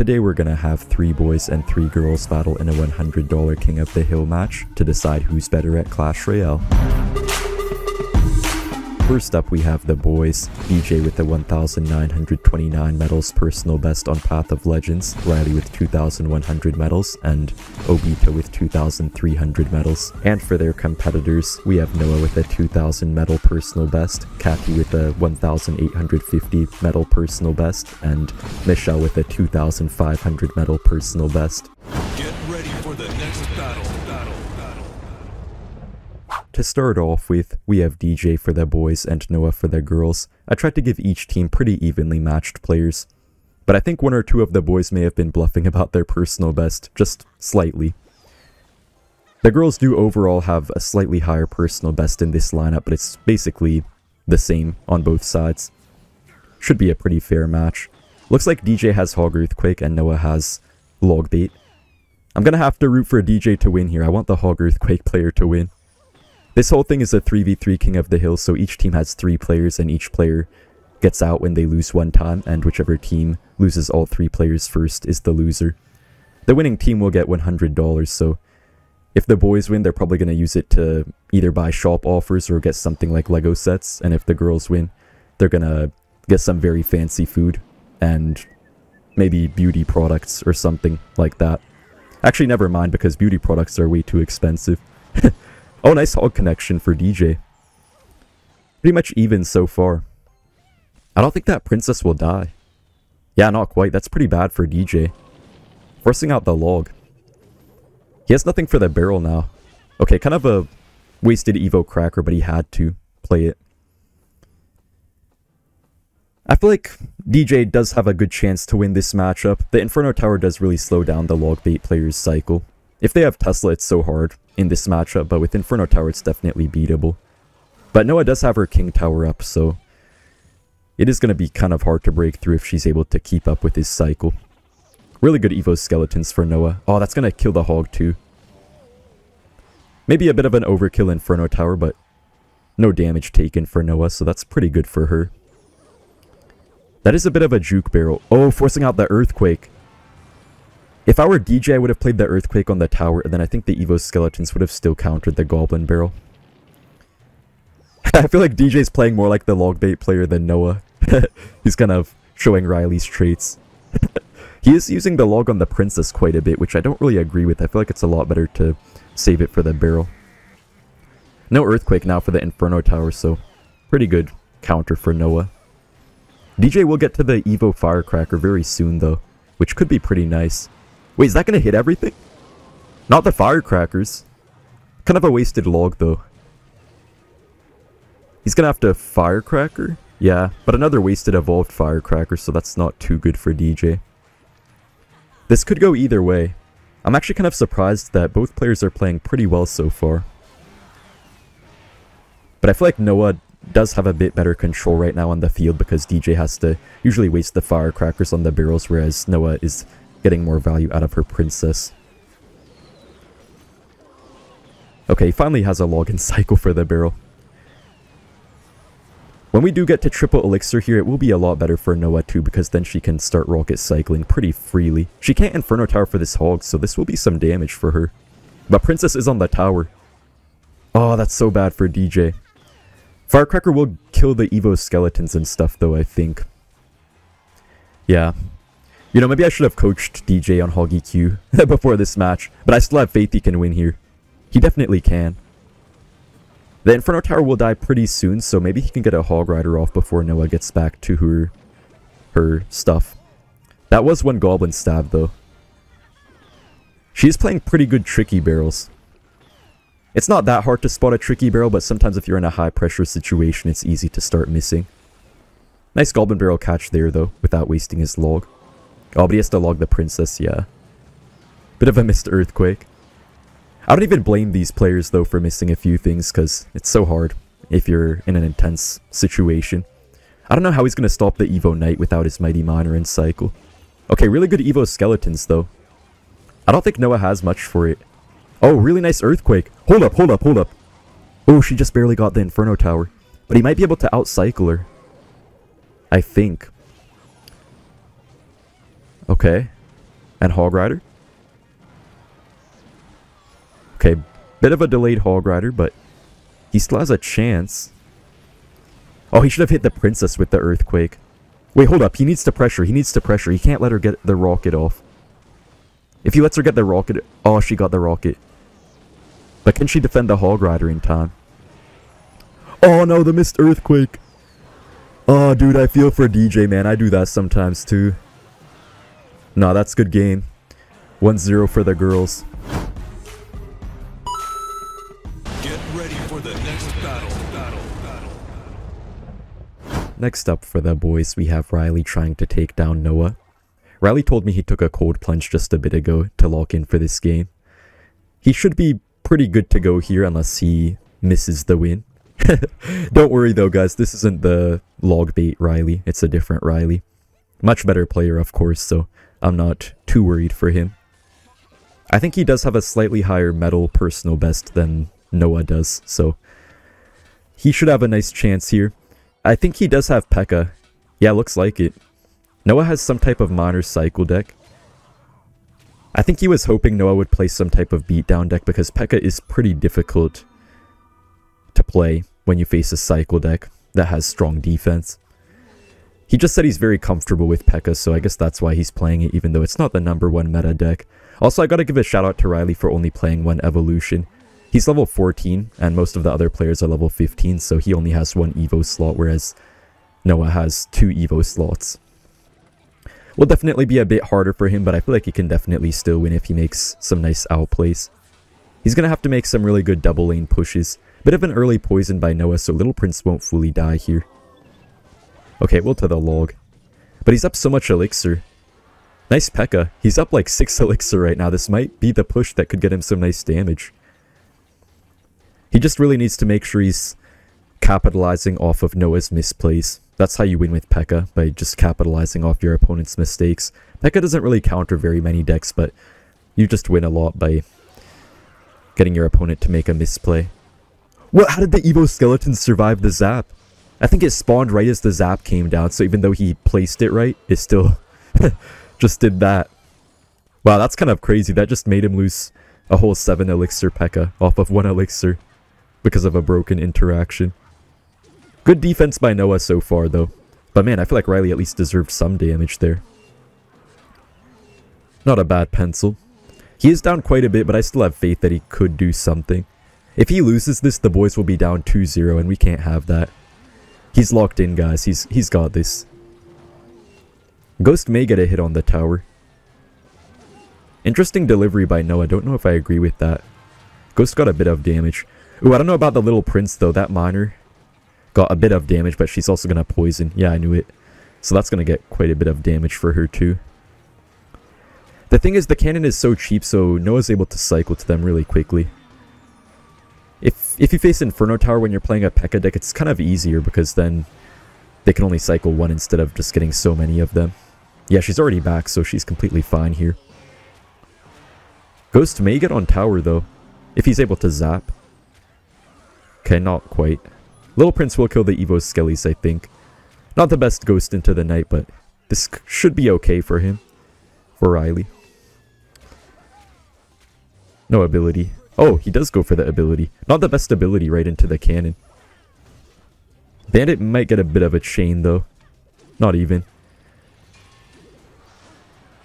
today we're gonna have three boys and three girls battle in a $100 King of the Hill match to decide who's better at Clash Royale. First up, we have the boys. DJ with the 1,929 medals personal best on Path of Legends, Riley with 2,100 medals, and Obito with 2,300 medals. And for their competitors, we have Noah with a 2,000 medal personal best, Kathy with a 1,850 medal personal best, and Michelle with a 2,500 medal personal best. Get To start off with, we have DJ for the boys and Noah for the girls. I tried to give each team pretty evenly matched players, but I think one or two of the boys may have been bluffing about their personal best, just slightly. The girls do overall have a slightly higher personal best in this lineup, but it's basically the same on both sides. Should be a pretty fair match. Looks like DJ has Hog Earthquake and Noah has Log Bait. I'm gonna have to root for DJ to win here. I want the Hog Earthquake player to win. This whole thing is a 3v3 King of the Hill, so each team has three players and each player gets out when they lose one time, and whichever team loses all three players first is the loser. The winning team will get $100, so if the boys win, they're probably going to use it to either buy shop offers or get something like Lego sets, and if the girls win, they're going to get some very fancy food and maybe beauty products or something like that. Actually, never mind, because beauty products are way too expensive. Oh, nice hog connection for DJ. Pretty much even so far. I don't think that princess will die. Yeah, not quite. That's pretty bad for DJ. Forcing out the log. He has nothing for the barrel now. Okay, kind of a wasted Evo cracker, but he had to play it. I feel like DJ does have a good chance to win this matchup. The Inferno Tower does really slow down the log bait player's cycle. If they have Tesla, it's so hard in this matchup, but with Inferno Tower, it's definitely beatable. But Noah does have her King Tower up, so it is going to be kind of hard to break through if she's able to keep up with his cycle. Really good Evo skeletons for Noah. Oh, that's going to kill the Hog too. Maybe a bit of an overkill Inferno Tower, but no damage taken for Noah, so that's pretty good for her. That is a bit of a juke barrel. Oh, forcing out the Earthquake. If I were DJ, I would have played the Earthquake on the tower, and then I think the Evo Skeletons would have still countered the Goblin Barrel. I feel like DJ's playing more like the log bait player than Noah. He's kind of showing Riley's traits. he is using the log on the Princess quite a bit, which I don't really agree with. I feel like it's a lot better to save it for the barrel. No Earthquake now for the Inferno Tower, so pretty good counter for Noah. DJ will get to the Evo Firecracker very soon, though, which could be pretty nice. Wait, is that to hit everything? Not the firecrackers. Kind of a wasted log, though. He's to have to firecracker? Yeah, but another wasted evolved firecracker, so that's not too good for DJ. This could go either way. I'm actually kind of surprised that both players are playing pretty well so far. But I feel like Noah does have a bit better control right now on the field because DJ has to usually waste the firecrackers on the barrels, whereas Noah is getting more value out of her princess. Okay, finally has a login cycle for the barrel. When we do get to triple elixir here, it will be a lot better for Noah too, because then she can start rocket cycling pretty freely. She can't Inferno Tower for this hog, so this will be some damage for her. But Princess is on the tower. Oh, that's so bad for DJ. Firecracker will kill the Evo skeletons and stuff though, I think. Yeah, you know, maybe I should have coached DJ on Hog EQ before this match, but I still have faith he can win here. He definitely can. The Inferno Tower will die pretty soon, so maybe he can get a Hog Rider off before Noah gets back to her, her stuff. That was one Goblin Stab, though. She's playing pretty good Tricky Barrels. It's not that hard to spot a Tricky Barrel, but sometimes if you're in a high pressure situation, it's easy to start missing. Nice Goblin Barrel catch there, though, without wasting his log. Oh, but he has to log the princess, yeah. Bit of a missed earthquake. I don't even blame these players, though, for missing a few things, because it's so hard if you're in an intense situation. I don't know how he's going to stop the Evo Knight without his Mighty Miner and Cycle. Okay, really good Evo Skeletons, though. I don't think Noah has much for it. Oh, really nice Earthquake. Hold up, hold up, hold up. Oh, she just barely got the Inferno Tower. But he might be able to outcycle her. I think. Okay. And Hog Rider. Okay, bit of a delayed Hog Rider, but he still has a chance. Oh, he should have hit the Princess with the Earthquake. Wait, hold up. He needs to pressure. He needs to pressure. He can't let her get the rocket off. If he lets her get the rocket... Oh, she got the rocket. But can she defend the Hog Rider in time? Oh no, the missed Earthquake. Oh, dude, I feel for DJ, man. I do that sometimes, too. Nah, that's good game. 1-0 for the girls. Get ready for the next battle. Battle. Battle. Next up for the boys, we have Riley trying to take down Noah. Riley told me he took a cold plunge just a bit ago to lock in for this game. He should be pretty good to go here unless he misses the win. Don't worry though guys, this isn't the log bait Riley, it's a different Riley. Much better player of course, so I'm not too worried for him. I think he does have a slightly higher medal personal best than Noah does, so he should have a nice chance here. I think he does have P.E.K.K.A. Yeah, looks like it. Noah has some type of Miner cycle deck. I think he was hoping Noah would play some type of beatdown deck because P.E.K.K.A. is pretty difficult to play when you face a cycle deck that has strong defense. He just said he's very comfortable with P.E.K.K.A, so I guess that's why he's playing it, even though it's not the number one meta deck. Also, I gotta give a shout out to Riley for only playing one evolution. He's level 14, and most of the other players are level 15, so he only has one Evo slot, whereas Noah has two Evo slots. Will definitely be a bit harder for him, but I feel like he can definitely still win if he makes some nice outplays. He's gonna have to make some really good double lane pushes. Bit of an early poison by Noah, so Little Prince won't fully die here. Okay, we'll to the log. But he's up so much elixir. Nice P.E.K.K.A. He's up like 6 elixir right now. This might be the push that could get him some nice damage. He just really needs to make sure he's capitalizing off of Noah's misplays. That's how you win with P.E.K.K.A, by just capitalizing off your opponent's mistakes. P.E.K.K.A doesn't really counter very many decks, but you just win a lot by getting your opponent to make a misplay. What? How did the Evo Skeleton survive the zap? I think it spawned right as the zap came down, so even though he placed it right, it still just did that. Wow, that's kind of crazy. That just made him lose a whole 7 elixir P.E.K.K.A off of 1 elixir because of a broken interaction. Good defense by Noah so far, though. But man, I feel like Riley at least deserved some damage there. Not a bad pencil. He is down quite a bit, but I still have faith that he could do something. If he loses this, the boys will be down 2-0, and we can't have that. He's locked in, guys. He's He's got this. Ghost may get a hit on the tower. Interesting delivery by Noah. Don't know if I agree with that. Ghost got a bit of damage. Ooh, I don't know about the little prince, though. That miner got a bit of damage, but she's also going to poison. Yeah, I knew it. So that's going to get quite a bit of damage for her, too. The thing is, the cannon is so cheap, so Noah's able to cycle to them really quickly. If if you face Inferno Tower when you're playing a P.E.K.K.A deck, it's kind of easier because then they can only cycle one instead of just getting so many of them. Yeah, she's already back, so she's completely fine here. Ghost may get on tower, though, if he's able to zap. Okay, not quite. Little Prince will kill the Evo Skellies, I think. Not the best Ghost into the Knight, but this should be okay for him. For Riley. No ability. Oh, he does go for the ability. Not the best ability right into the cannon. Bandit might get a bit of a chain, though. Not even.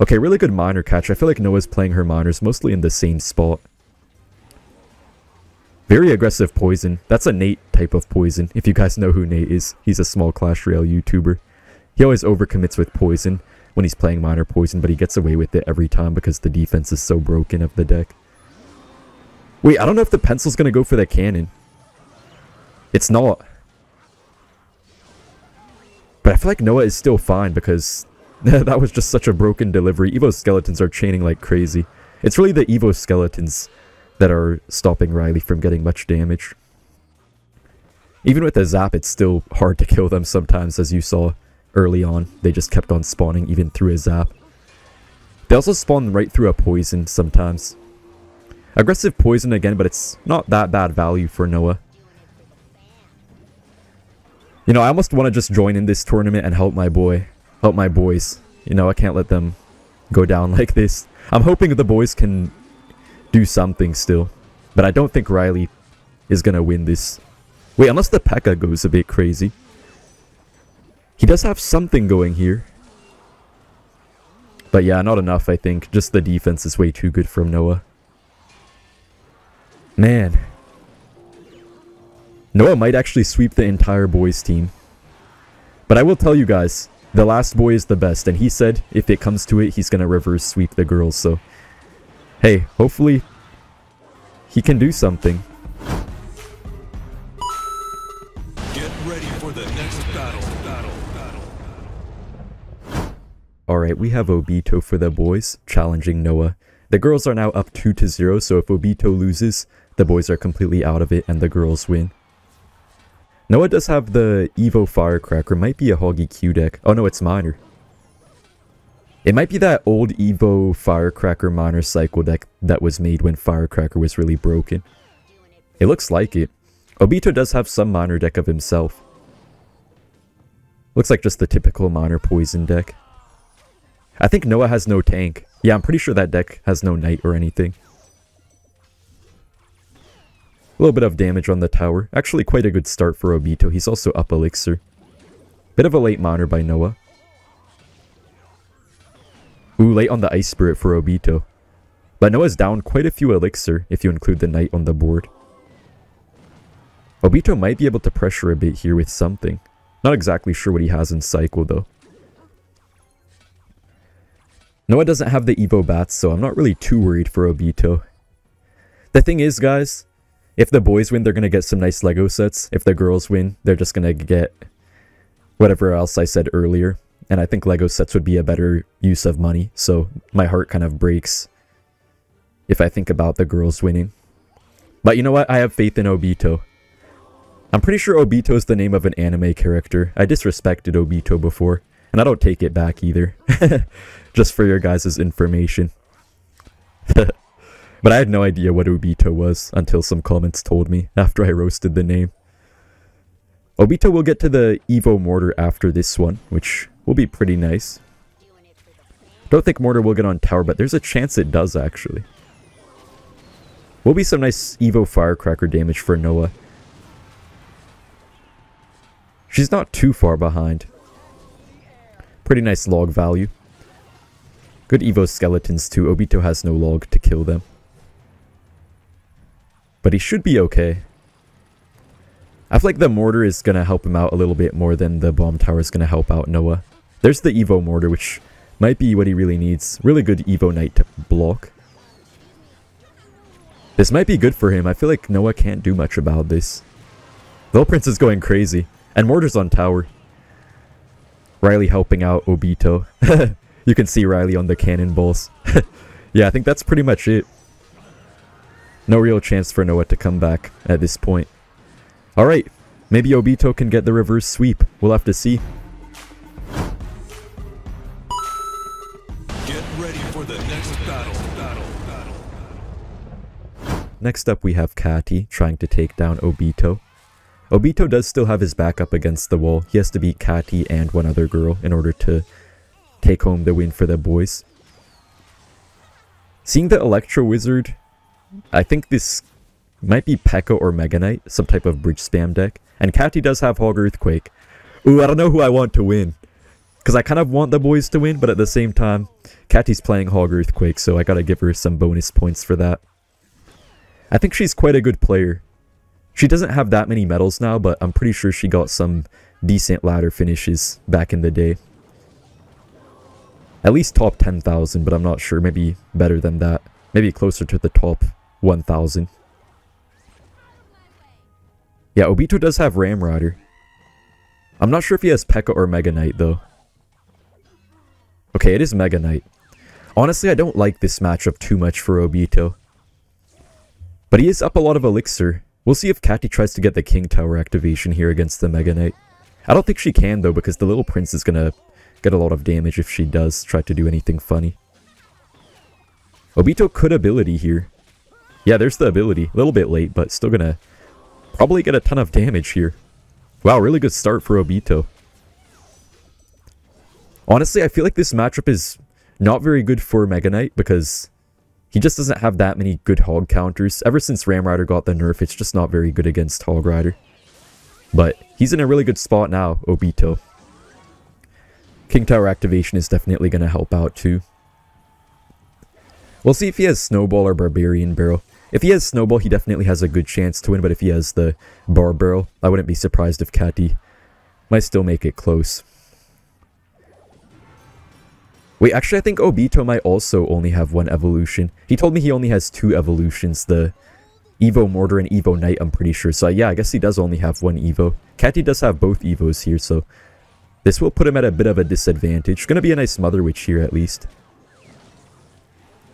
Okay, really good miner catch. I feel like Noah's playing her miners mostly in the same spot. Very aggressive poison. That's a Nate type of poison, if you guys know who Nate is. He's a small Clash Royale YouTuber. He always overcommits with poison when he's playing miner poison, but he gets away with it every time because the defense is so broken of the deck. Wait, I don't know if the pencil's gonna go for the cannon. It's not. But I feel like Noah is still fine because that was just such a broken delivery. Evo skeletons are chaining like crazy. It's really the Evo skeletons that are stopping Riley from getting much damage. Even with a zap, it's still hard to kill them sometimes, as you saw early on. They just kept on spawning even through a zap. They also spawn right through a poison sometimes. Aggressive poison again, but it's not that bad value for Noah. You know, I almost want to just join in this tournament and help my boy. Help my boys. You know, I can't let them go down like this. I'm hoping the boys can do something still. But I don't think Riley is going to win this. Wait, unless the P.E.K.K.A goes a bit crazy. He does have something going here. But yeah, not enough, I think. Just the defense is way too good from Noah. Man. Noah might actually sweep the entire boys team. But I will tell you guys, the last boy is the best, and he said if it comes to it, he's going to reverse sweep the girls, so... Hey, hopefully he can do something. Get ready for the next battle. Battle. Battle. Alright, we have Obito for the boys, challenging Noah. The girls are now up 2 to 0, so if Obito loses, the boys are completely out of it and the girls win. Noah does have the Evo Firecracker, might be a Hog EQ deck. Oh no, it's Miner. It might be that old Evo Firecracker Miner Cycle deck that was made when Firecracker was really broken. It looks like it. Obito does have some Miner deck of himself. Looks like just the typical Miner Poison deck. I think Noah has no tank. Yeah, I'm pretty sure that deck has no knight or anything. Little bit of damage on the tower. Actually quite a good start for Obito. He's also up Elixir. Bit of a late monitor by Noah. Ooh, late on the Ice Spirit for Obito. But Noah's down quite a few Elixir if you include the Knight on the board. Obito might be able to pressure a bit here with something. Not exactly sure what he has in Cycle though. Noah doesn't have the Evo Bats, so I'm not really too worried for Obito. The thing is, guys, if the boys win, they're going to get some nice Lego sets. If the girls win, they're just going to get whatever else I said earlier. And I think Lego sets would be a better use of money. So my heart kind of breaks if I think about the girls winning. But you know what? I have faith in Obito. I'm pretty sure Obito is the name of an anime character. I disrespected Obito before. And I don't take it back either. just for your guys' information. But I had no idea what Obito was until some comments told me after I roasted the name. Obito will get to the Evo Mortar after this one, which will be pretty nice. Don't think Mortar will get on tower, but there's a chance it does actually. Will be some nice Evo Firecracker damage for Noah. She's not too far behind. Pretty nice log value. Good Evo skeletons too. Obito has no log to kill them. But he should be okay. I feel like the mortar is going to help him out a little bit more than the bomb tower is going to help out Noah. There's the Evo mortar, which might be what he really needs. Really good Evo Knight to block. This might be good for him. I feel like Noah can't do much about this. Little Prince is going crazy. And Mortar's on tower. Riley helping out Obito. you can see Riley on the cannonballs. yeah, I think that's pretty much it. No real chance for Noah to come back at this point. Alright, maybe Obito can get the reverse sweep. We'll have to see. Get ready for the next battle. Battle. Battle. Next up we have Kati trying to take down Obito. Obito does still have his back up against the wall. He has to beat Kati and one other girl in order to take home the win for the boys. Seeing the Electro Wizard I think this might be P.E.K.K.A or Mega Knight, some type of bridge spam deck. And Catty does have Hog Earthquake. Ooh, I don't know who I want to win. Because I kind of want the boys to win, but at the same time, Catty's playing Hog Earthquake, so I gotta give her some bonus points for that. I think she's quite a good player. She doesn't have that many medals now, but I'm pretty sure she got some decent ladder finishes back in the day. At least top 10,000, but I'm not sure. Maybe better than that. Maybe closer to the top 1000. Yeah, Obito does have Ram Rider. I'm not sure if he has P.E.K.K.A or Mega Knight, though. Okay, it is Mega Knight. Honestly, I don't like this matchup too much for Obito. But he is up a lot of Elixir. We'll see if Catty tries to get the King Tower activation here against the Mega Knight. I don't think she can, though, because the Little Prince is gonna get a lot of damage if she does try to do anything funny. Obito could ability here. Yeah, there's the ability. A little bit late, but still gonna probably get a ton of damage here. Wow, really good start for Obito. Honestly, I feel like this matchup is not very good for Mega Knight because he just doesn't have that many good Hog counters. Ever since Ram Rider got the nerf, it's just not very good against Hog Rider. But he's in a really good spot now, Obito. King Tower activation is definitely going to help out too. We'll see if he has Snowball or Barbarian Barrel. If he has Snowball, he definitely has a good chance to win, but if he has the Bar Barrel, I wouldn't be surprised if Catty might still make it close. Wait, actually, I think Obito might also only have one evolution. He told me he only has two evolutions, the Evo Mortar and Evo Knight, I'm pretty sure. So yeah, I guess he does only have one Evo. Catty does have both Evos here, so this will put him at a bit of a disadvantage. Gonna be a nice Mother Witch here, at least.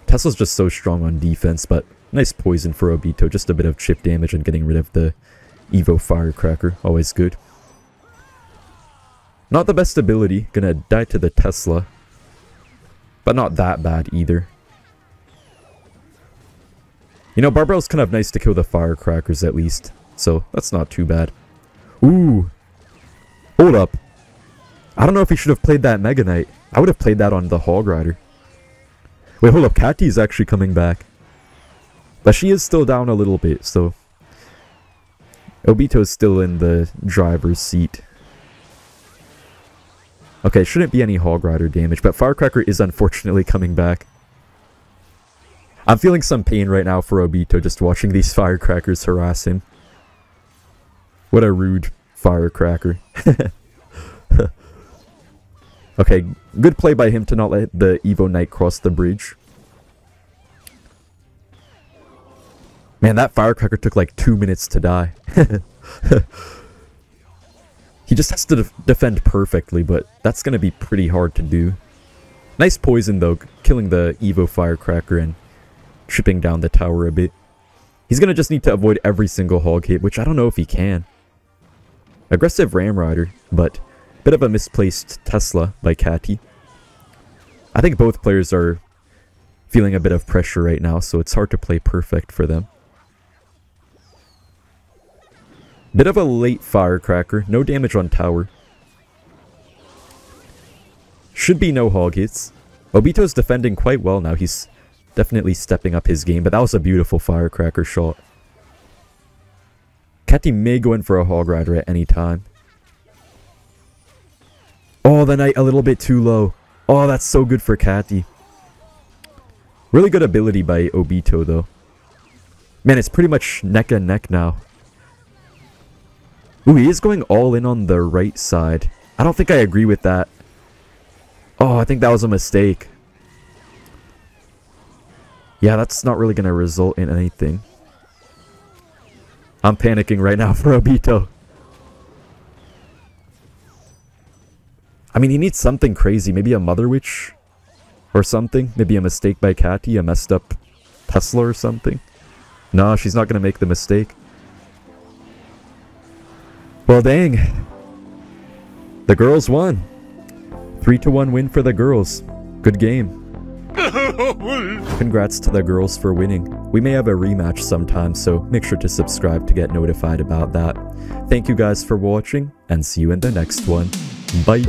Tesla's just so strong on defense, but nice poison for Obito. Just a bit of chip damage and getting rid of the Evo Firecracker. Always good. Not the best ability. Gonna die to the Tesla. But not that bad either. You know, Barbell's kind of nice to kill the firecrackers at least. So, that's not too bad. Ooh. Hold up. I don't know if he should have played that Mega Knight. I would have played that on the Hog Rider. Wait, hold up. Catty's actually coming back. But she is still down a little bit, so... Obito's still in the driver's seat. Okay, shouldn't be any Hog Rider damage, but Firecracker is unfortunately coming back. I'm feeling some pain right now for Obito just watching these Firecrackers harass him. What a rude Firecracker. okay, good play by him to not let the Evo Knight cross the bridge. Man, that Firecracker took like two minutes to die. He just has to def defend perfectly, but that's going to be pretty hard to do. Nice poison though, killing the Evo Firecracker and tripping down the tower a bit. He's going to just need to avoid every single hog hit, which I don't know if he can. Aggressive Ram Rider, but bit of a misplaced Tesla by Catty. I think both players are feeling a bit of pressure right now, so it's hard to play perfect for them. Bit of a late firecracker. No damage on tower. Should be no hog hits. Obito's defending quite well now. He's definitely stepping up his game, but that was a beautiful firecracker shot. Catty may go in for a hog rider at any time. Oh, the knight a little bit too low. Oh, that's so good for Catty. Really good ability by Obito, though. Man, it's pretty much neck and neck now. Ooh, he is going all in on the right side. I don't think I agree with that. Oh, I think that was a mistake. Yeah, that's not really going to result in anything. I'm panicking right now for Obito. I mean, he needs something crazy. Maybe a Mother Witch or something. Maybe a mistake by Catty, a messed up Tesla or something. No, she's not going to make the mistake. Well, dang. The girls won. 3 to 1 win for the girls. Good game. Congrats to the girls for winning. We may have a rematch sometime, so make sure to subscribe to get notified about that. Thank you guys for watching, and see you in the next one. Bye.